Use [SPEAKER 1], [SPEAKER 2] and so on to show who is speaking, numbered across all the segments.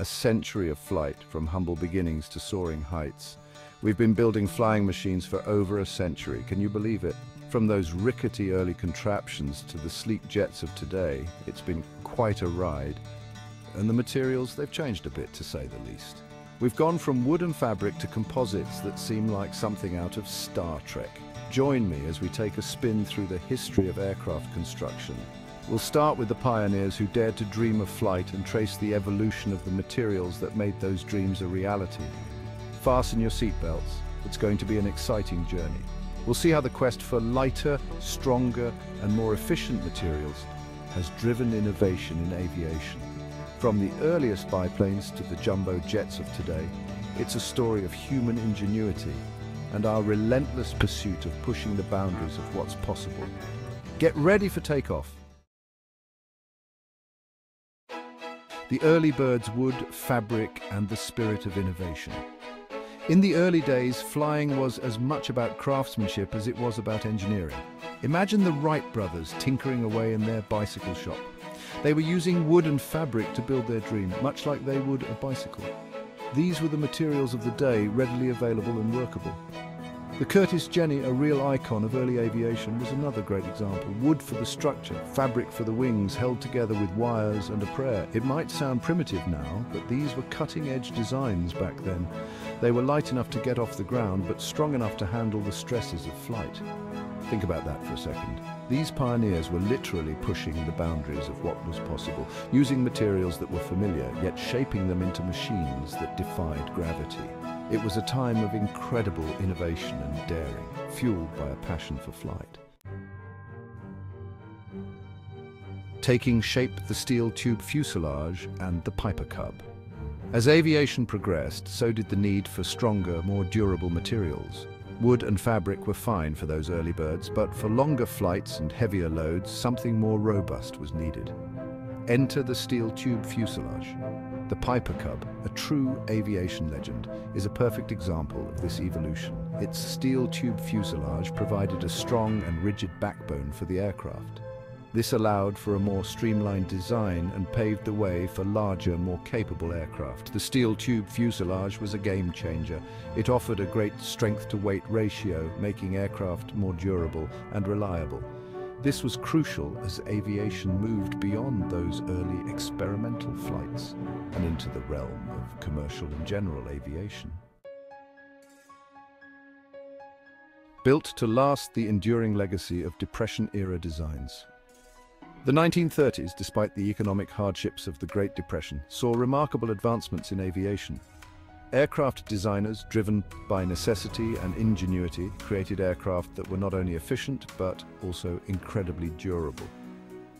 [SPEAKER 1] a century of flight from humble beginnings to soaring heights. We've been building flying machines for over a century, can you believe it? From those rickety early contraptions to the sleek jets of today, it's been quite a ride. And the materials, they've changed a bit to say the least. We've gone from wood and fabric to composites that seem like something out of Star Trek. Join me as we take a spin through the history of aircraft construction. We'll start with the pioneers who dared to dream of flight and trace the evolution of the materials that made those dreams a reality. Fasten your seatbelts. It's going to be an exciting journey. We'll see how the quest for lighter, stronger and more efficient materials has driven innovation in aviation. From the earliest biplanes to the jumbo jets of today, it's a story of human ingenuity and our relentless pursuit of pushing the boundaries of what's possible. Get ready for takeoff. The early birds wood, fabric and the spirit of innovation. In the early days, flying was as much about craftsmanship as it was about engineering. Imagine the Wright brothers tinkering away in their bicycle shop. They were using wood and fabric to build their dream, much like they would a bicycle. These were the materials of the day, readily available and workable. The Curtiss Jenny, a real icon of early aviation, was another great example. Wood for the structure, fabric for the wings, held together with wires and a prayer. It might sound primitive now, but these were cutting-edge designs back then. They were light enough to get off the ground, but strong enough to handle the stresses of flight. Think about that for a second. These pioneers were literally pushing the boundaries of what was possible, using materials that were familiar, yet shaping them into machines that defied gravity. It was a time of incredible innovation and daring, fueled by a passion for flight. Taking shape the steel tube fuselage and the Piper Cub. As aviation progressed, so did the need for stronger, more durable materials. Wood and fabric were fine for those early birds, but for longer flights and heavier loads, something more robust was needed. Enter the steel tube fuselage. The Piper Cub, a true aviation legend, is a perfect example of this evolution. Its steel tube fuselage provided a strong and rigid backbone for the aircraft. This allowed for a more streamlined design and paved the way for larger, more capable aircraft. The steel tube fuselage was a game changer. It offered a great strength-to-weight ratio, making aircraft more durable and reliable. This was crucial as aviation moved beyond those early experimental flights and into the realm of commercial and general aviation. Built to last the enduring legacy of Depression-era designs. The 1930s, despite the economic hardships of the Great Depression, saw remarkable advancements in aviation. Aircraft designers, driven by necessity and ingenuity, created aircraft that were not only efficient, but also incredibly durable.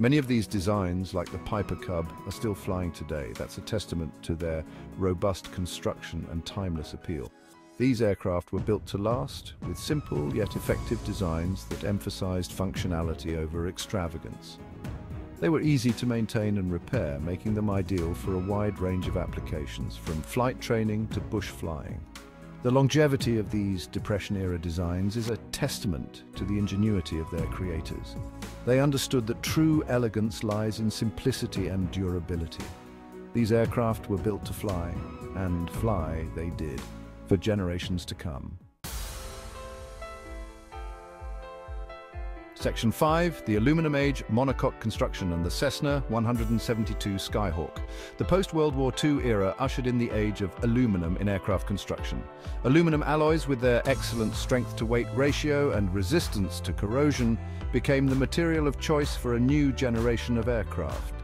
[SPEAKER 1] Many of these designs, like the Piper Cub, are still flying today. That's a testament to their robust construction and timeless appeal. These aircraft were built to last, with simple yet effective designs that emphasized functionality over extravagance. They were easy to maintain and repair, making them ideal for a wide range of applications, from flight training to bush flying. The longevity of these Depression-era designs is a testament to the ingenuity of their creators. They understood that true elegance lies in simplicity and durability. These aircraft were built to fly, and fly they did, for generations to come. Section 5, the Aluminum Age monocoque construction and the Cessna 172 Skyhawk. The post-World War II era ushered in the age of aluminum in aircraft construction. Aluminum alloys with their excellent strength-to-weight ratio and resistance to corrosion became the material of choice for a new generation of aircraft.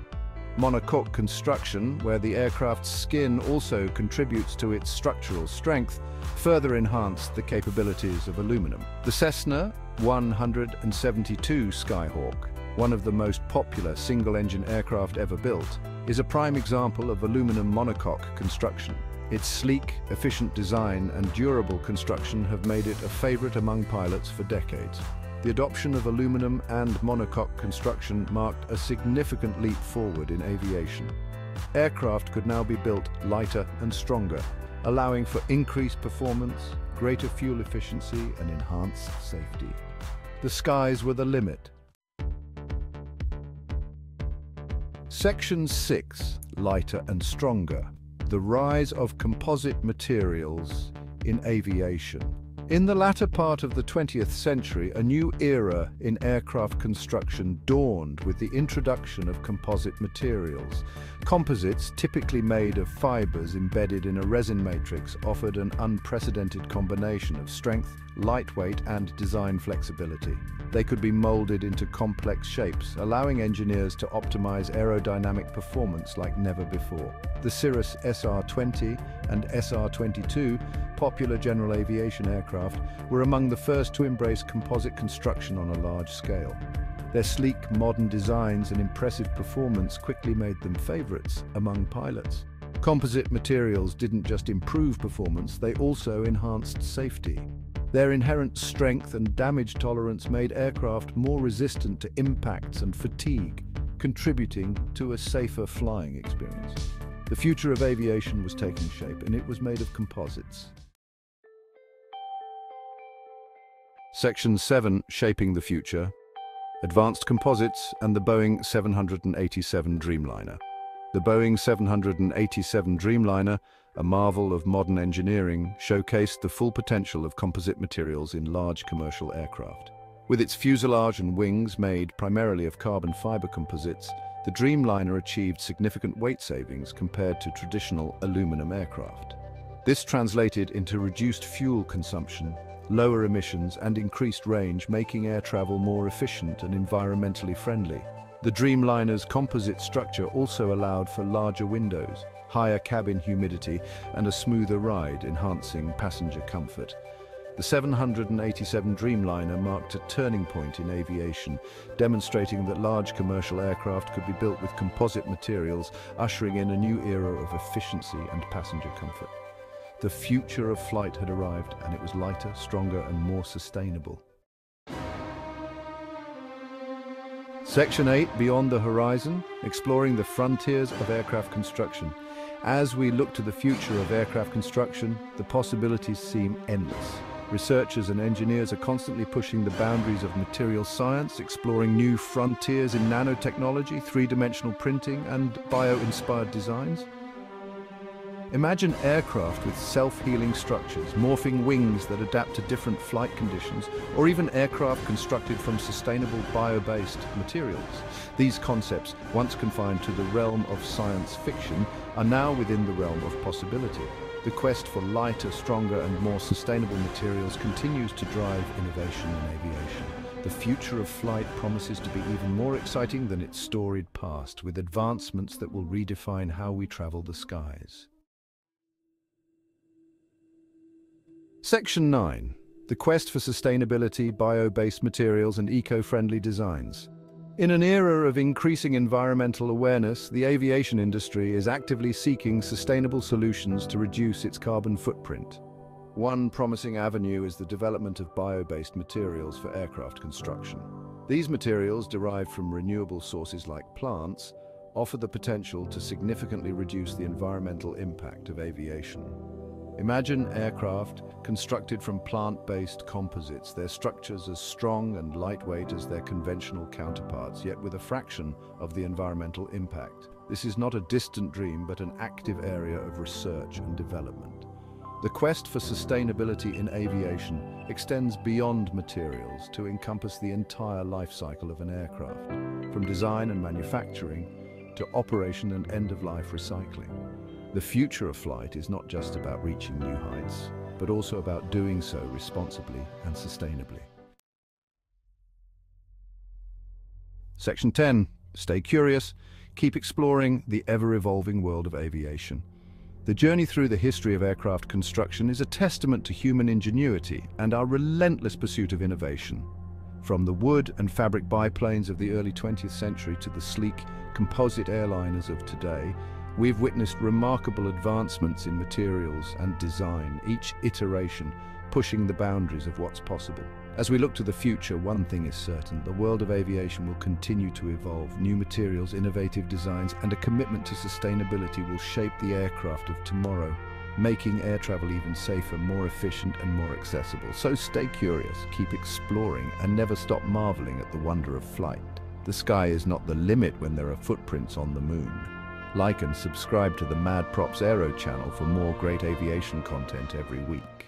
[SPEAKER 1] Monocoque construction, where the aircraft's skin also contributes to its structural strength, further enhanced the capabilities of aluminum. The Cessna 172 Skyhawk, one of the most popular single-engine aircraft ever built, is a prime example of aluminum monocoque construction. Its sleek, efficient design and durable construction have made it a favorite among pilots for decades. The adoption of aluminum and monocoque construction marked a significant leap forward in aviation. Aircraft could now be built lighter and stronger, allowing for increased performance, greater fuel efficiency and enhanced safety. The skies were the limit. Section 6, Lighter and Stronger. the rise of composite materials in aviation. In the latter part of the 20th century, a new era in aircraft construction dawned with the introduction of composite materials. Composites, typically made of fibers embedded in a resin matrix, offered an unprecedented combination of strength, lightweight and design flexibility. They could be molded into complex shapes, allowing engineers to optimize aerodynamic performance like never before. The Cirrus SR-20 and SR-22, popular general aviation aircraft, were among the first to embrace composite construction on a large scale. Their sleek, modern designs and impressive performance quickly made them favorites among pilots. Composite materials didn't just improve performance, they also enhanced safety. Their inherent strength and damage tolerance made aircraft more resistant to impacts and fatigue, contributing to a safer flying experience. The future of aviation was taking shape, and it was made of composites. Section 7, Shaping the Future, Advanced Composites and the Boeing 787 Dreamliner. The Boeing 787 Dreamliner a marvel of modern engineering, showcased the full potential of composite materials in large commercial aircraft. With its fuselage and wings made primarily of carbon fiber composites, the Dreamliner achieved significant weight savings compared to traditional aluminum aircraft. This translated into reduced fuel consumption, lower emissions and increased range, making air travel more efficient and environmentally friendly. The Dreamliner's composite structure also allowed for larger windows, higher cabin humidity and a smoother ride, enhancing passenger comfort. The 787 Dreamliner marked a turning point in aviation, demonstrating that large commercial aircraft could be built with composite materials, ushering in a new era of efficiency and passenger comfort. The future of flight had arrived, and it was lighter, stronger and more sustainable. Section 8, Beyond the Horizon, exploring the frontiers of aircraft construction. As we look to the future of aircraft construction, the possibilities seem endless. Researchers and engineers are constantly pushing the boundaries of material science, exploring new frontiers in nanotechnology, three-dimensional printing and bio-inspired designs. Imagine aircraft with self-healing structures, morphing wings that adapt to different flight conditions, or even aircraft constructed from sustainable bio-based materials. These concepts, once confined to the realm of science fiction, are now within the realm of possibility. The quest for lighter, stronger and more sustainable materials continues to drive innovation in aviation. The future of flight promises to be even more exciting than its storied past, with advancements that will redefine how we travel the skies. Section 9. The Quest for Sustainability, Bio-Based Materials and Eco-Friendly Designs. In an era of increasing environmental awareness, the aviation industry is actively seeking sustainable solutions to reduce its carbon footprint. One promising avenue is the development of bio-based materials for aircraft construction. These materials, derived from renewable sources like plants, offer the potential to significantly reduce the environmental impact of aviation. Imagine aircraft constructed from plant-based composites, their structures as strong and lightweight as their conventional counterparts, yet with a fraction of the environmental impact. This is not a distant dream, but an active area of research and development. The quest for sustainability in aviation extends beyond materials to encompass the entire life cycle of an aircraft, from design and manufacturing to operation and end-of-life recycling. The future of flight is not just about reaching new heights, but also about doing so responsibly and sustainably. Section 10. Stay curious. Keep exploring the ever-evolving world of aviation. The journey through the history of aircraft construction is a testament to human ingenuity and our relentless pursuit of innovation. From the wood and fabric biplanes of the early 20th century to the sleek, composite airliners of today, We've witnessed remarkable advancements in materials and design, each iteration pushing the boundaries of what's possible. As we look to the future, one thing is certain, the world of aviation will continue to evolve. New materials, innovative designs and a commitment to sustainability will shape the aircraft of tomorrow, making air travel even safer, more efficient and more accessible. So stay curious, keep exploring and never stop marveling at the wonder of flight. The sky is not the limit when there are footprints on the moon. Like and subscribe to the Mad Props Aero channel for more great aviation content every week.